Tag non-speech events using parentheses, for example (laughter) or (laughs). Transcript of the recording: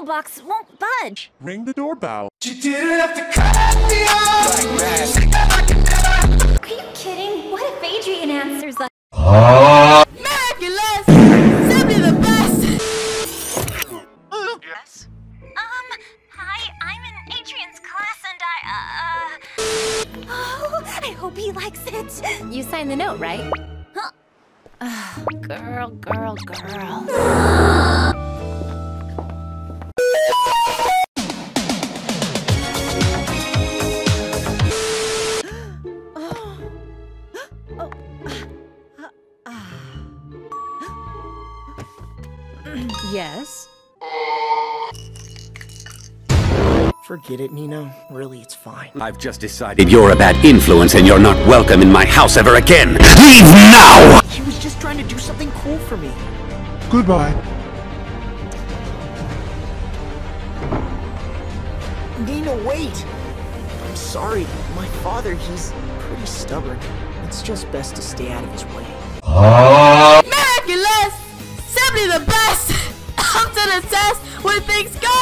mailbox won't budge. Ring the doorbell. You didn't have to cut me off. Are you kidding? What if Adrien answers the Miraculous! Simply the best! Yes. Um, hi, I'm in Adrien's class and I, uh. Oh, I hope he likes it. You signed the note, right? Huh. Girl, girl, girl. (gasps) (laughs) Oh. (gasps) Yes? Forget it, Nino. Really, it's fine. I've just decided you're a bad influence and you're not welcome in my house ever again. Leave now! He was just trying to do something cool for me. Goodbye. Nino, wait! I'm sorry. My father, he's pretty stubborn. It's just best to stay out of his way. Miraculous! Simply the best! (laughs) Up to the test when things go